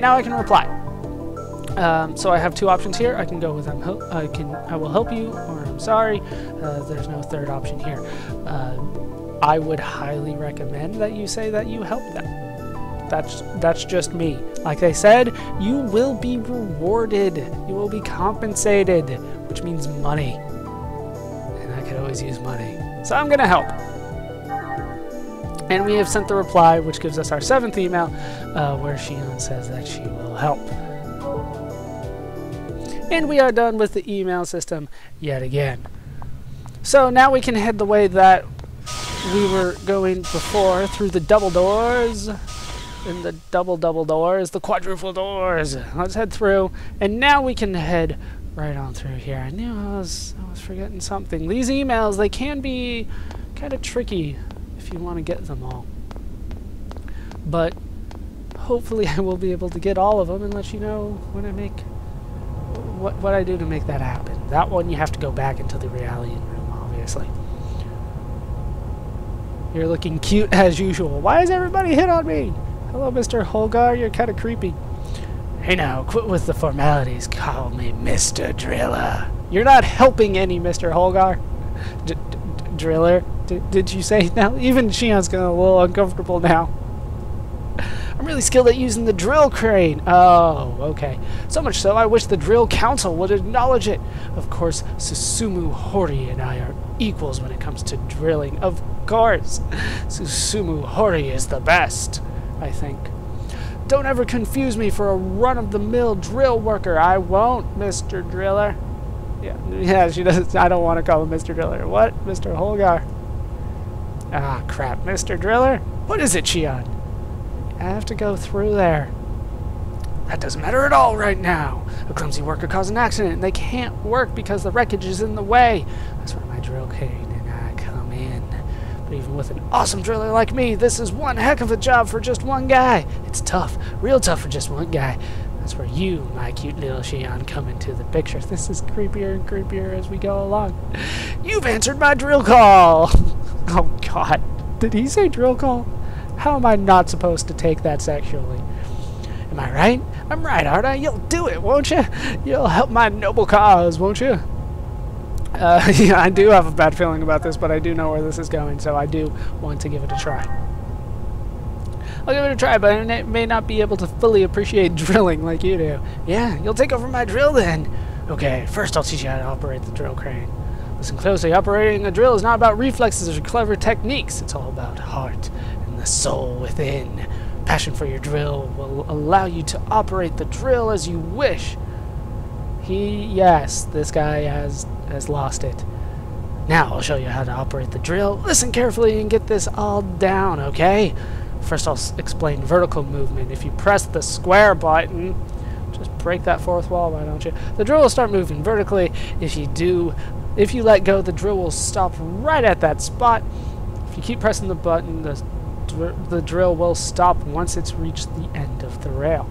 Now I can reply. Um, so I have two options here. I can go with I'm I can I will help you or I'm sorry. Uh, there's no third option here. Uh, I would highly recommend that you say that you help them. That's that's just me. Like I said, you will be rewarded. You will be compensated, which means money. And I could always use money. So I'm gonna help. And we have sent the reply, which gives us our seventh email, uh, where Shion says that she will help. And we are done with the email system yet again. So now we can head the way that we were going before through the double doors. And the double double doors, the quadruple doors. Let's head through. And now we can head right on through here. I knew I was I was forgetting something. These emails, they can be kind of tricky if you want to get them all. But hopefully I will be able to get all of them and let you know when I make what, what I do to make that happen. That one you have to go back into the reality room, obviously. You're looking cute as usual. Why is everybody hit on me? Hello, Mr. Holgar. You're kind of creepy. Hey now, quit with the formalities. Call me Mr. Driller. You're not helping any, Mr. Holgar. D driller? Did you say now? Even Shion's getting a little uncomfortable now. I'm really skilled at using the drill crane. Oh, okay. So much so, I wish the drill council would acknowledge it. Of course, Susumu Hori and I are equals when it comes to drilling. Of course, Susumu Hori is the best, I think. Don't ever confuse me for a run-of-the-mill drill worker. I won't, Mr. Driller. Yeah, yeah, she doesn't. I don't want to call him Mr. Driller. What, Mr. Holgar? Ah, crap, Mr. Driller. What is it, Shion? I have to go through there. That doesn't matter at all right now. A clumsy worker caused an accident, and they can't work because the wreckage is in the way. That's where my drill crane and I come in. But even with an awesome driller like me, this is one heck of a job for just one guy. It's tough, real tough for just one guy. That's where you, my cute little Shion, come into the picture. This is creepier and creepier as we go along. You've answered my drill call! oh god, did he say drill call? How am I not supposed to take that sexually? Am I right? I'm right, aren't I? You'll do it, won't you? You'll help my noble cause, won't you? Uh, yeah, I do have a bad feeling about this, but I do know where this is going, so I do want to give it a try. I'll give it a try, but I may not be able to fully appreciate drilling like you do. Yeah, you'll take over my drill then. Okay, first I'll teach you how to operate the drill crane. Listen closely, operating a drill is not about reflexes or clever techniques. It's all about heart and the soul within. Passion for your drill will allow you to operate the drill as you wish. He, yes, this guy has, has lost it. Now I'll show you how to operate the drill. Listen carefully and get this all down, okay? First I'll explain vertical movement. If you press the square button, just break that fourth wall, why don't you? The drill will start moving vertically. If you do, if you let go, the drill will stop right at that spot. If you keep pressing the button, the, dr the drill will stop once it's reached the end of the rail.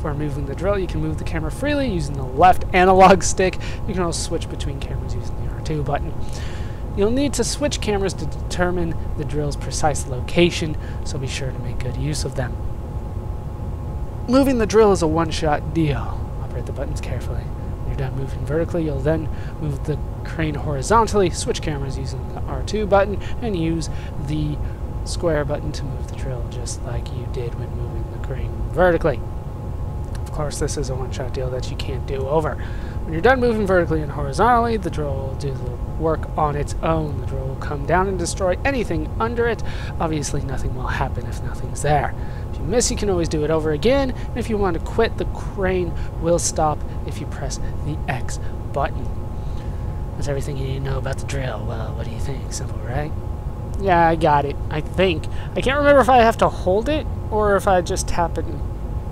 For moving the drill, you can move the camera freely using the left analog stick. You can also switch between cameras using the R2 button. You'll need to switch cameras to determine the drill's precise location, so be sure to make good use of them. Moving the drill is a one-shot deal. Operate the buttons carefully. When you're done moving vertically, you'll then move the crane horizontally, switch cameras using the R2 button, and use the square button to move the drill, just like you did when moving the crane vertically. Of course, this is a one-shot deal that you can't do over. When you're done moving vertically and horizontally, the drill will do the work on its own. The drill will come down and destroy anything under it. Obviously, nothing will happen if nothing's there. If you miss, you can always do it over again. And if you want to quit, the crane will stop if you press the X button. That's everything you need to know about the drill. Well, what do you think? Simple, right? Yeah, I got it. I think. I can't remember if I have to hold it or if I just tap it and,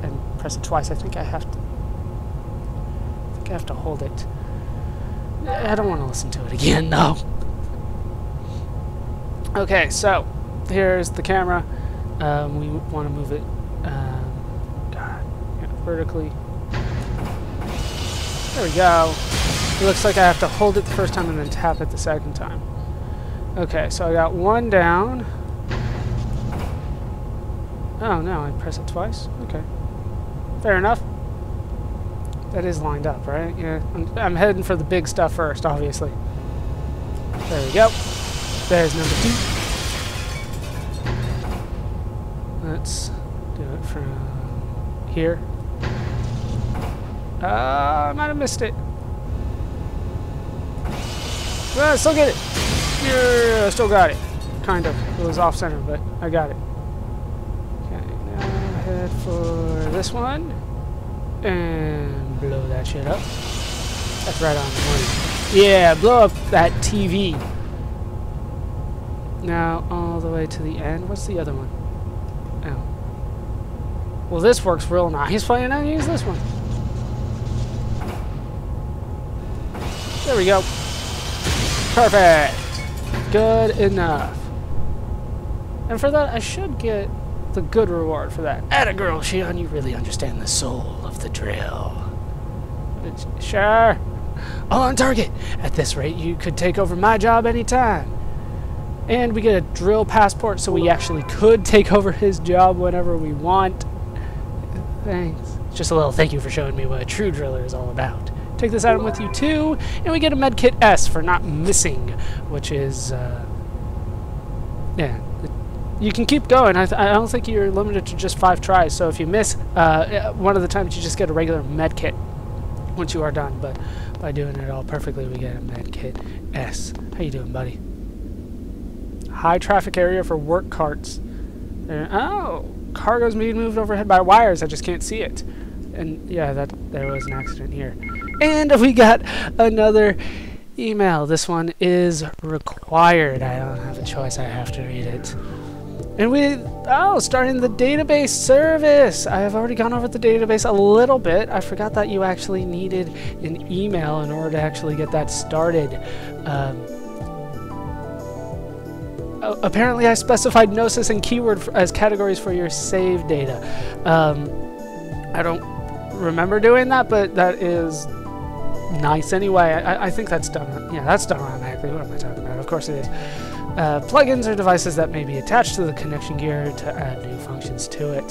and press it twice. I think I have to I have to hold it. I don't want to listen to it again, no. Okay, so here's the camera. Um, we want to move it um, God, yeah, vertically. There we go. It looks like I have to hold it the first time and then tap it the second time. Okay, so I got one down. Oh, no, I press it twice? Okay. Fair enough. That is lined up, right? Yeah. I'm, I'm heading for the big stuff first, obviously. There we go. There's number two. Let's do it from here. Uh, I might have missed it. Well, I still get it. Yeah, I still got it. Kind of. It was off center, but I got it. Okay, now head for this one. And blow that shit up. That's right on the money. Yeah, blow up that TV. Now, all the way to the end. What's the other one? Oh. Well, this works real nice. Why not I use this one? There we go. Perfect. Good enough. And for that, I should get the good reward for that. Atta girl, Shion, you really understand the soul of the drill. Sure. All on target. At this rate, you could take over my job anytime. And we get a drill passport, so we actually could take over his job whenever we want. Thanks. Just a little thank you for showing me what a true driller is all about. Take this item with you too, and we get a medkit S for not missing, which is, uh, yeah. You can keep going. I, I, don't think you're limited to just five tries. So if you miss uh, one of the times, you just get a regular medkit once you are done. But by doing it all perfectly, we get a medkit S. How you doing, buddy? High traffic area for work carts. There, oh, cargo's being moved overhead by wires. I just can't see it. And yeah, that there was an accident here. And we got another email. This one is required. I don't have a choice. I have to read it. And we, oh, starting the database service. I have already gone over the database a little bit. I forgot that you actually needed an email in order to actually get that started. Um, apparently I specified Gnosis and keyword as categories for your save data. Um, I don't remember doing that, but that is nice anyway. I, I, think that's done. Yeah, that's done automatically. What am I talking about? Of course it is. Uh, plugins are devices that may be attached to the connection gear to add new functions to it.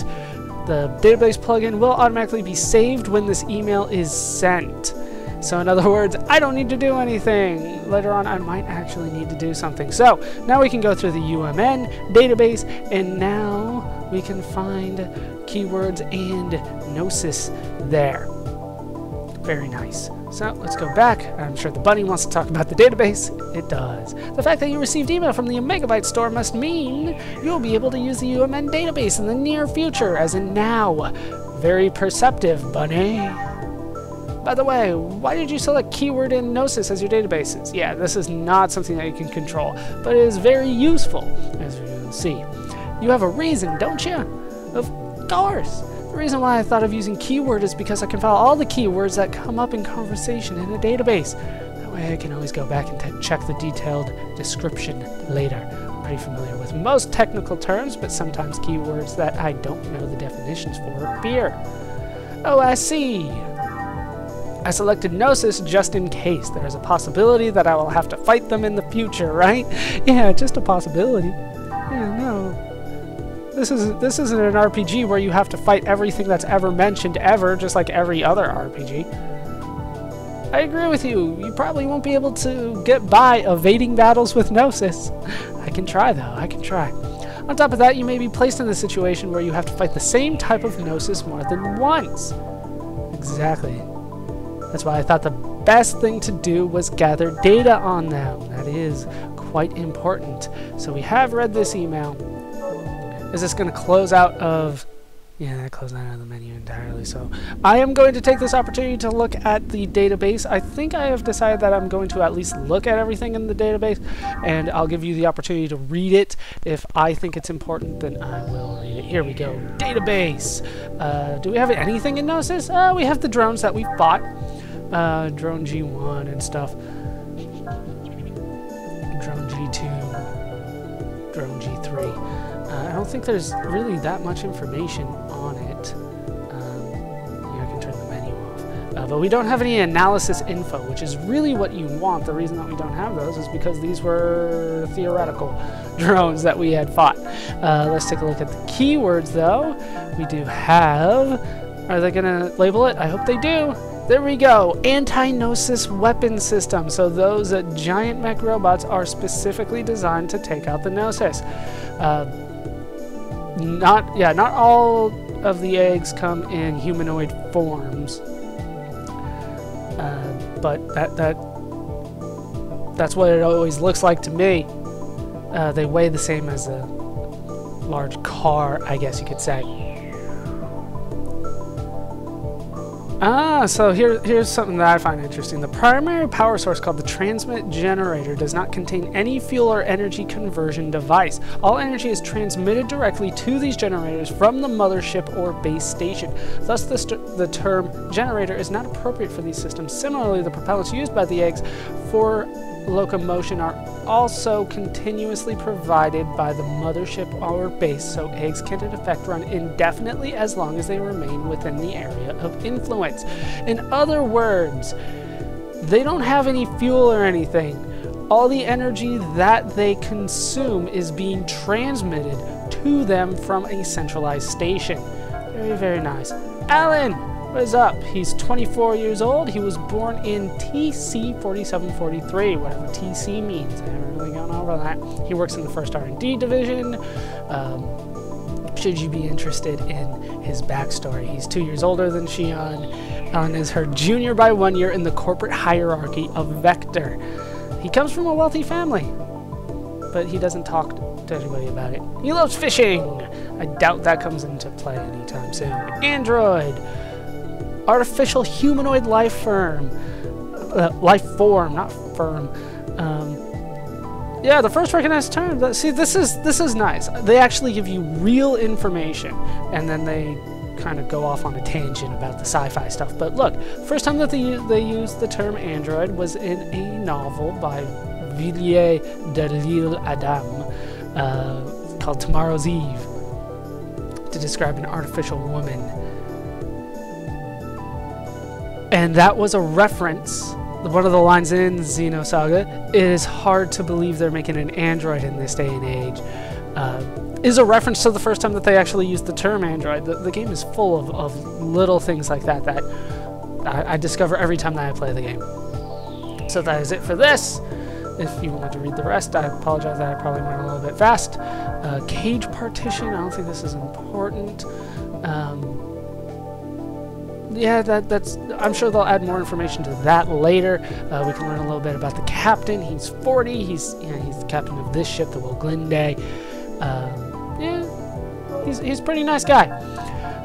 The database plugin will automatically be saved when this email is sent. So in other words, I don't need to do anything. Later on, I might actually need to do something. So now we can go through the UMN database, and now we can find keywords and Gnosis there. Very nice. So let's go back. I'm sure the bunny wants to talk about the database. It does. The fact that you received email from the Megabyte store must mean you'll be able to use the UMN database in the near future, as in now. Very perceptive, bunny. By the way, why did you select keyword and Gnosis as your databases? Yeah, this is not something that you can control, but it is very useful, as you'll see. You have a reason, don't you? Of course. The reason why I thought of using keyword is because I can file all the keywords that come up in conversation in a database. That way I can always go back and check the detailed description later. I'm pretty familiar with most technical terms, but sometimes keywords that I don't know the definitions for appear. Oh, I see. I selected Gnosis just in case. There is a possibility that I will have to fight them in the future, right? Yeah, just a possibility. Yeah, no. This is this isn't an RPG where you have to fight everything that's ever mentioned ever, just like every other RPG. I agree with you. You probably won't be able to get by evading battles with Gnosis. I can try, though. I can try. On top of that, you may be placed in a situation where you have to fight the same type of Gnosis more than once. Exactly. That's why I thought the best thing to do was gather data on them. That is quite important. So we have read this email. Is this going to close out of... Yeah, that closed out of the menu entirely. So I am going to take this opportunity to look at the database. I think I have decided that I'm going to at least look at everything in the database, and I'll give you the opportunity to read it. If I think it's important, then I will read it. Here we go. Database. Uh, do we have anything in Gnosis? Uh, we have the drones that we bought. Uh, drone G1 and stuff. Drone G2. Drone G3. I don't think there's really that much information on it. Um, yeah, I can turn the menu off. Uh, but we don't have any analysis info, which is really what you want. The reason that we don't have those is because these were theoretical drones that we had fought. Uh, let's take a look at the keywords, though. We do have Are they going to label it? I hope they do. There we go. Anti-Gnosis weapon system. So those uh, giant mech robots are specifically designed to take out the Gnosis. Uh, not, yeah, not all of the eggs come in humanoid forms. Uh, but that, that, that's what it always looks like to me. Uh, they weigh the same as a large car, I guess you could say. Ah, so here, here's something that I find interesting. The primary power source called the transmit generator does not contain any fuel or energy conversion device. All energy is transmitted directly to these generators from the mothership or base station. Thus, the, the term generator is not appropriate for these systems. Similarly, the propellants used by the eggs for locomotion are also continuously provided by the mothership or base, so eggs can in effect run indefinitely as long as they remain within the area of influence. In other words, they don't have any fuel or anything. All the energy that they consume is being transmitted to them from a centralized station. Very, very nice. Allen! What is up? He's 24 years old. He was born in TC 4743, whatever TC means. I haven't really gone over that. He works in the first R&D division. Um, should you be interested in his backstory, he's two years older than Shion. and is her junior by one year in the corporate hierarchy of Vector. He comes from a wealthy family, but he doesn't talk to anybody about it. He loves fishing. I doubt that comes into play anytime soon. Android artificial humanoid life form. Uh, life form, not firm. Um, yeah, the first recognized term. That, see, this is this is nice. They actually give you real information, and then they kind of go off on a tangent about the sci-fi stuff. But look, first time that they they used the term android was in a novel by Villiers de l'Isle Adam uh, called Tomorrow's Eve to describe an artificial woman and that was a reference. One of the lines in Xenosaga is hard to believe they're making an android in this day and age. Uh, is a reference to the first time that they actually used the term android. The, the game is full of, of little things like that that I, I discover every time that I play the game. So that is it for this. If you wanted to read the rest, I apologize that I probably went a little bit fast. Uh, cage partition, I don't think this is important. Um, yeah, that, that's. I'm sure they'll add more information to that later. Uh, we can learn a little bit about the captain. He's 40. He's you know, he's the captain of this ship, the Woglinde. Um, yeah, he's he's a pretty nice guy.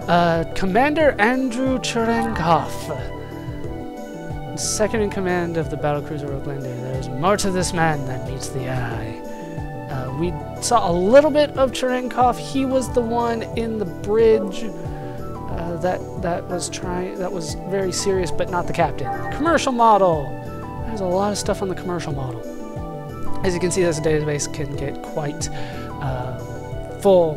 Uh, Commander Andrew Cherenkov, second in command of the battlecruiser Woglinde. There's more to this man than meets the eye. Uh, we saw a little bit of Cherenkov. He was the one in the bridge that that was trying that was very serious, but not the captain. Commercial model. There's a lot of stuff on the commercial model. As you can see, this database can get quite uh, full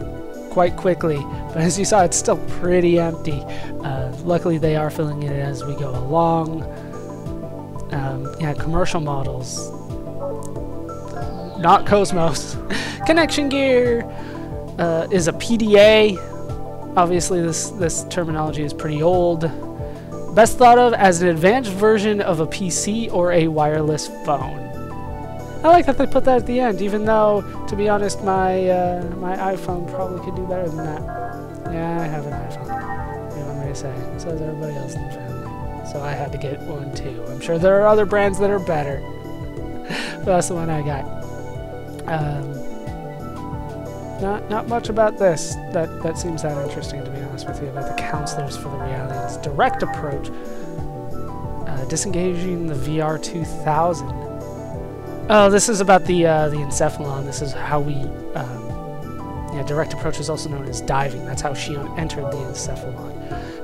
quite quickly, but as you saw, it's still pretty empty. Uh, luckily, they are filling it as we go along. Um, yeah, commercial models. Not KOS-MOS. Connection gear uh, is a PDA Obviously, this, this terminology is pretty old. Best thought of as an advanced version of a PC or a wireless phone. I like that they put that at the end, even though, to be honest, my uh, my iPhone probably could do better than that. Yeah, I have an iPhone. You know what I'm say? So does everybody else in the family. So I had to get one too. I'm sure there are other brands that are better. but that's the one I got. Um, not not much about this. That that seems that interesting to be honest with you about the counselors for the realities. Direct approach uh, disengaging the VR 2000 oh this is about the uh, the encephalon. This is how we um, yeah direct approach is also known as diving. That's how Shion entered the encephalon.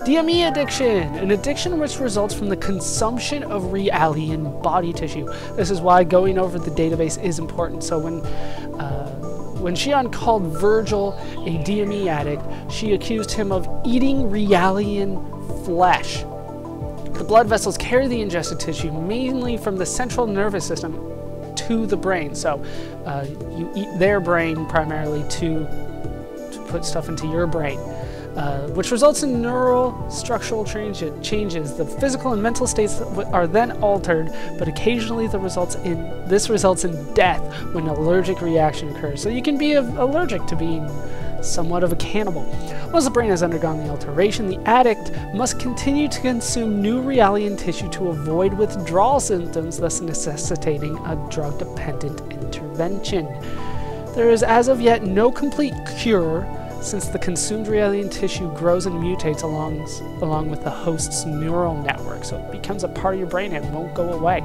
DME addiction, an addiction which results from the consumption of realian body tissue. This is why going over the database is important. So when when Shion called Virgil a DME addict, she accused him of eating Realian flesh. The blood vessels carry the ingested tissue mainly from the central nervous system to the brain. So uh, you eat their brain primarily to, to put stuff into your brain. Uh, which results in neural structural change changes. The physical and mental states are then altered, but occasionally the results in this results in death when an allergic reaction occurs. So you can be allergic to being somewhat of a cannibal. Once the brain has undergone the alteration, the addict must continue to consume new Realian tissue to avoid withdrawal symptoms, thus necessitating a drug dependent intervention. There is as of yet no complete cure since the consumed Realian tissue grows and mutates along, along with the host's neural network, so it becomes a part of your brain and won't go away.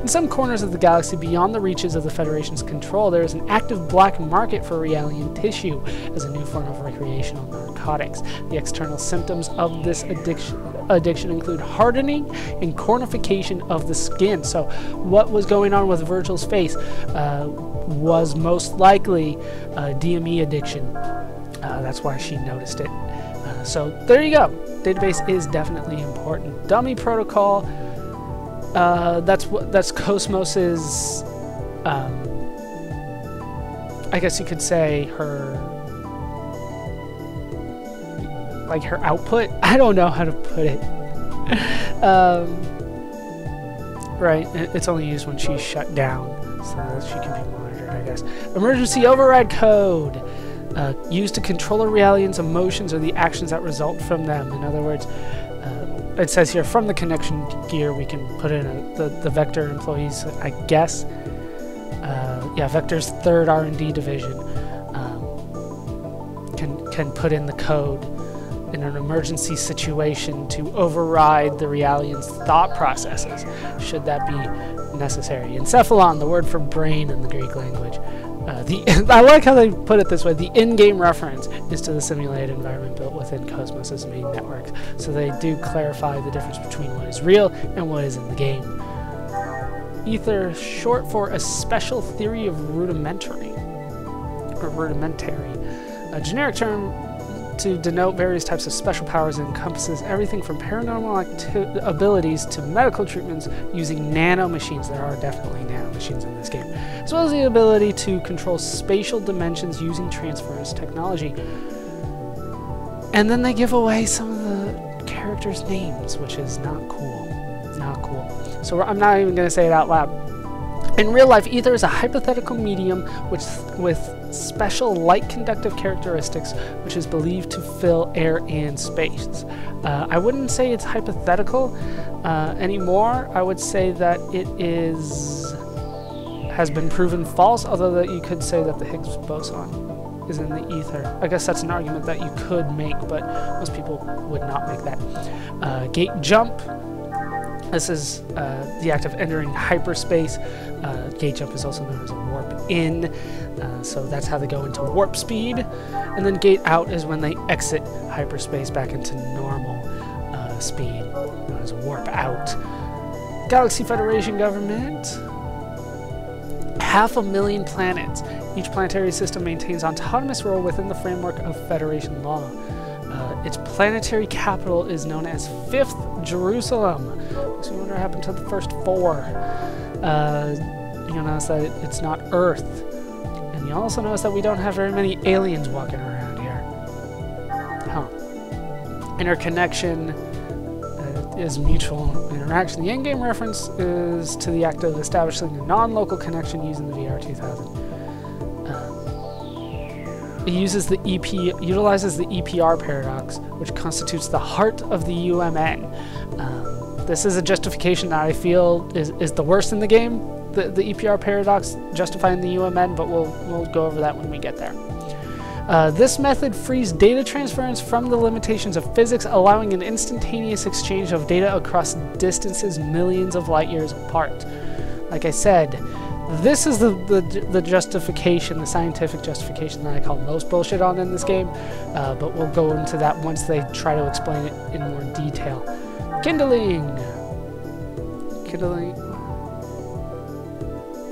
In some corners of the galaxy beyond the reaches of the Federation's control, there is an active black market for Realian tissue as a new form of recreational narcotics. The external symptoms of this addiction, addiction include hardening and cornification of the skin. So, what was going on with Virgil's face uh, was most likely DME addiction. Uh, that's why she noticed it. Uh, so there you go. Database is definitely important. Dummy protocol. Uh, that's what that's KOS-MOS's. Um, I guess you could say her like her output. I don't know how to put it. um, right, it's only used when she's shut down, so that she can be monitored, I guess. Emergency override code uh, used to control a Realian's emotions or the actions that result from them. In other words, uh, it says here from the connection gear we can put in a, the, the Vector employees, I guess. Uh, yeah, Vector's third R&D division um, can, can put in the code in an emergency situation to override the Realian's thought processes, should that be necessary. Encephalon, the word for brain in the Greek language, uh, the I like how they put it this way. The in-game reference is to the simulated environment built within KOS-MOS' main network, so they do clarify the difference between what is real and what is in the game. Ether, short for a special theory of rudimentary, or rudimentary, a generic term to denote various types of special powers encompasses everything from paranormal abilities to medical treatments using nano machines. There are definitely nano machines in this game, as well as the ability to control spatial dimensions using transference technology. And then they give away some of the characters' names, which is not cool. Not cool. So I'm not even going to say it out loud. In real life, ether is a hypothetical medium which, with special light conductive characteristics, which is believed to fill air and space. Uh, I wouldn't say it's hypothetical uh, anymore. I would say that it is has been proven false, although that you could say that the Higgs boson is in the ether. I guess that's an argument that you could make, but most people would not make that. Uh, gate jump this is uh, the act of entering hyperspace. Uh, gate jump is also known as a warp in, uh, so that's how they go into warp speed. And then gate out is when they exit hyperspace back into normal uh, speed, known as warp out. Galaxy Federation government. Half a million planets. Each planetary system maintains autonomous role within the framework of Federation law. Uh, its planetary capital is known as Fifth Jerusalem. So you wonder what happened to the first four. Uh, you notice that it's not Earth. And you also notice that we don't have very many aliens walking around here. Huh. Interconnection is mutual interaction. The in-game reference is to the act of establishing a non-local connection using the VR2000. It uses the EP, utilizes the EPR paradox, which constitutes the heart of the UMN. Um, this is a justification that I feel is, is the worst in the game, the, the EPR paradox justifying the UMN, but we'll, we'll go over that when we get there. Uh, this method frees data transference from the limitations of physics, allowing an instantaneous exchange of data across distances millions of light years apart. Like I said, this is the, the, the, justification, the scientific justification that I call most bullshit on in this game, uh, but we'll go into that once they try to explain it in more detail. Kindling! Kindling...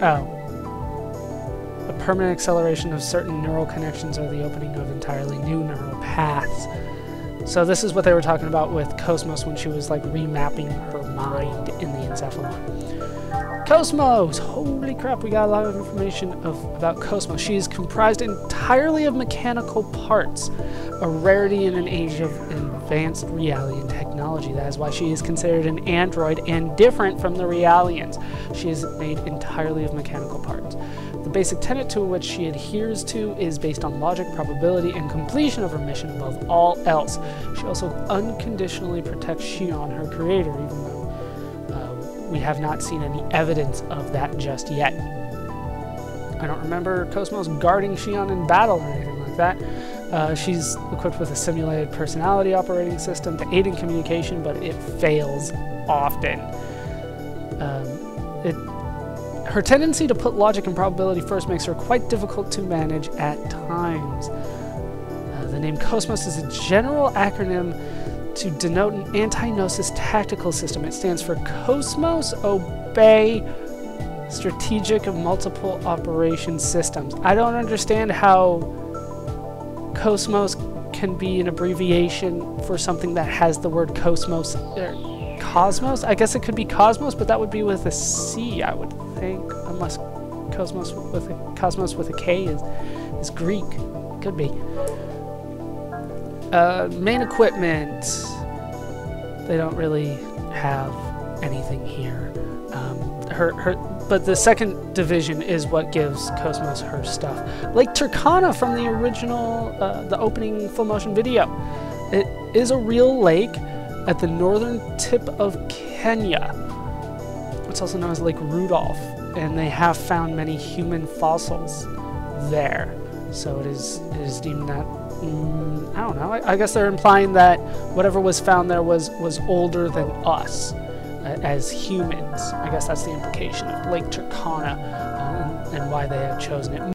Oh. Permanent acceleration of certain neural connections or the opening of entirely new neural paths. So this is what they were talking about with KOS-MOS when she was like remapping her mind in the encephalon. KOS-MOS! Holy crap, we got a lot of information of, about KOS-MOS. She is comprised entirely of mechanical parts, a rarity in an age of advanced Realian technology. That is why she is considered an android and different from the Realians. She is made entirely of mechanical parts. The basic tenet to which she adheres to is based on logic, probability, and completion of her mission above all else. She also unconditionally protects Shion, her creator, even though we have not seen any evidence of that just yet. I don't remember KOS-MOS guarding Shion in battle or anything like that. Uh, she's equipped with a simulated personality operating system to aid in communication, but it fails often. Um, it, her tendency to put logic and probability first makes her quite difficult to manage at times. Uh, the name Cosmos is a general acronym to denote an anti-gnosis tactical system. It stands for Cosmos Obey Strategic Multiple Operation Systems. I don't understand how Cosmos can be an abbreviation for something that has the word Cosmos. Er, Cosmos? I guess it could be Cosmos, but that would be with a C, I would think, unless Cosmos with a Cosmos with a K is is Greek. Could be. Uh, main equipment. They don't really have anything here. Um, her, her, but the second division is what gives KOS-MOS her stuff. Like Turkana from the original, uh, the opening full motion video. It is a real lake at the northern tip of Kenya. It's also known as Lake Rudolph, and they have found many human fossils there. So it is, it is deemed that Mm, I don't know. I, I, guess they're implying that whatever was found there was was older than us uh, as humans. I guess that's the implication of Lake Turkana uh, and why they have chosen it.